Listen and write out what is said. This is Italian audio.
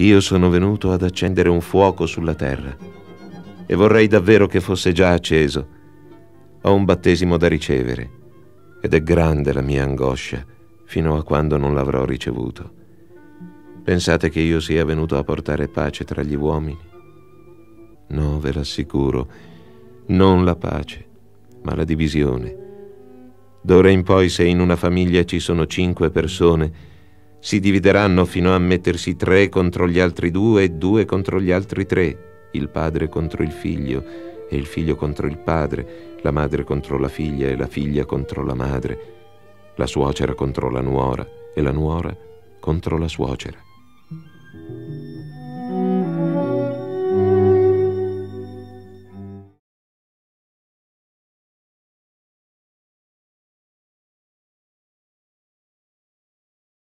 Io sono venuto ad accendere un fuoco sulla terra e vorrei davvero che fosse già acceso. Ho un battesimo da ricevere ed è grande la mia angoscia fino a quando non l'avrò ricevuto. Pensate che io sia venuto a portare pace tra gli uomini? No, ve l'assicuro, non la pace, ma la divisione. D'ora in poi, se in una famiglia ci sono cinque persone, si divideranno fino a mettersi tre contro gli altri due e due contro gli altri tre, il padre contro il figlio e il figlio contro il padre, la madre contro la figlia e la figlia contro la madre, la suocera contro la nuora e la nuora contro la suocera.